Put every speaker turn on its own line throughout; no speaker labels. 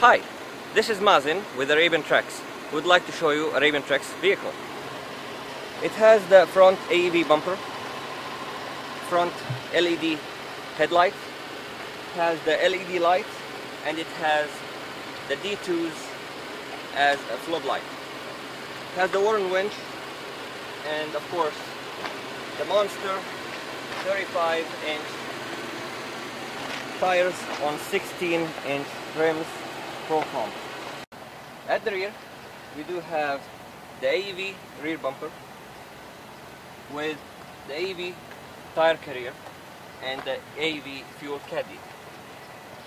Hi, this is Mazin with Arabian Treks. Would like to show you Arabian Treks vehicle. It has the front AEV bumper, front LED headlight, has the LED light, and it has the D2s as a floodlight. It has the Warn winch, and of course the Monster 35 inch tires on 16 inch rims At the rear we do have the AEV rear bumper with the AEV tire carrier and the AEV fuel caddy.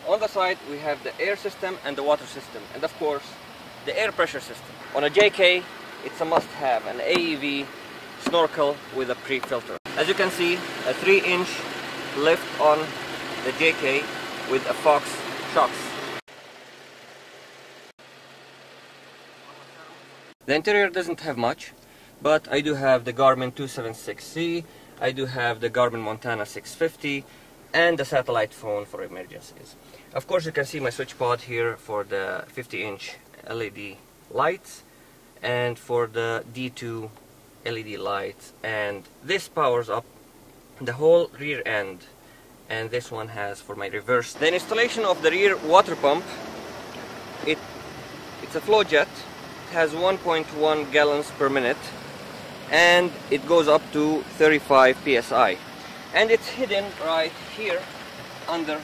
On the side we have the air system and the water system and of course the air pressure system. On a JK it's a must have an AEV snorkel with a pre-filter. As you can see a 3 inch lift on the JK with a Fox shocks. The interior doesn't have much, but I do have the Garmin 276C, I do have the Garmin Montana 650, and the satellite phone for emergencies. Of course you can see my switch pod here for the 50 inch LED lights and for the D2 LED lights and this powers up the whole rear end and this one has for my reverse. The installation of the rear water pump it it's a flow jet has 1.1 gallons per minute and it goes up to 35 psi and it's hidden right here under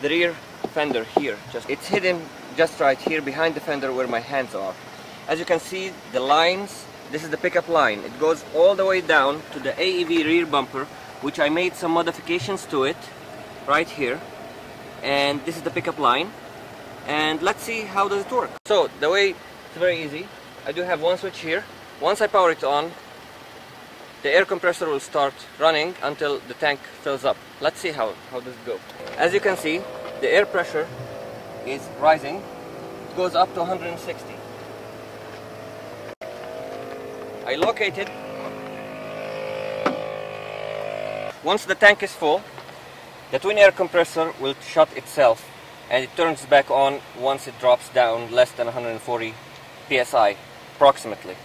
the rear fender here. Just it's hidden just right here behind the fender where my hands are. As you can see the lines this is the pickup line. It goes all the way down to the AEV rear bumper which I made some modifications to it right here. And this is the pickup line. And let's see how does it work. So the way it's very easy. I do have one switch here. Once I power it on the air compressor will start running until the tank fills up. Let's see how, how does it go. As you can see the air pressure is rising. It goes up to 160 I locate it. Once the tank is full, the twin air compressor will shut itself and it turns back on once it drops down less than 140 psi approximately.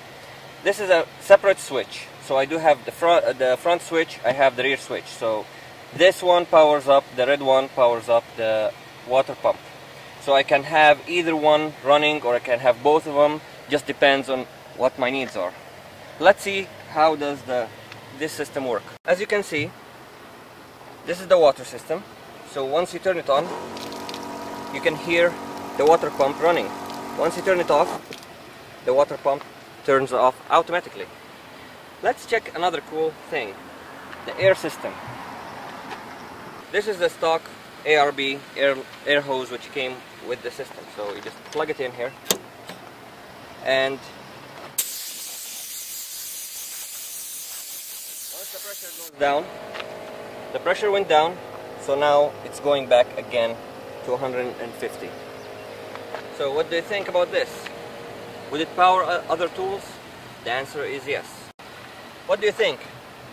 This is a separate switch. So I do have the front, uh, the front switch, I have the rear switch. So this one powers up, the red one powers up the water pump. So I can have either one running or I can have both of them, just depends on what my needs are. Let's see how does the this system work. As you can see, this is the water system. So once you turn it on, you can hear the water pump running. Once you turn it off, the water pump turns off automatically. Let's check another cool thing, the air system. This is the stock ARB air, air hose which came with the system. So you just plug it in here and once the pressure goes down the pressure went down, so now it's going back again to 150. So what do you think about this? Will it power uh, other tools? The answer is yes. What do you think?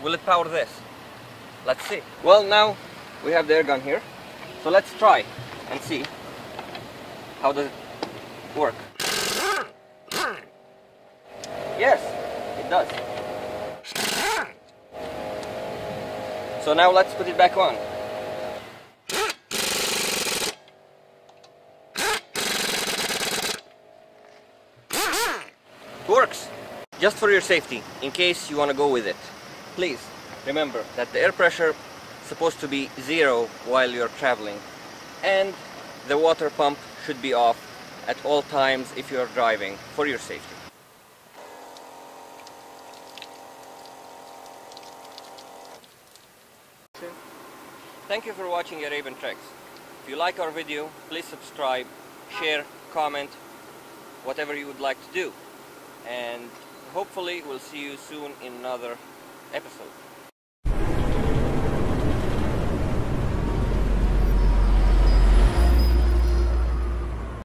Will it power this? Let's see. Well now we have the air gun here. So let's try and see how does it work. Yes, it does. So now let's put it back on. Works! Just for your safety, in case you want to go with it. Please, remember that the air pressure is supposed to be zero while you're traveling. And the water pump should be off at all times if you're driving for your safety. Thank you for watching Arabian Treks. If you like our video, please subscribe, share, comment, whatever you would like to do. And hopefully we'll see you soon in another episode.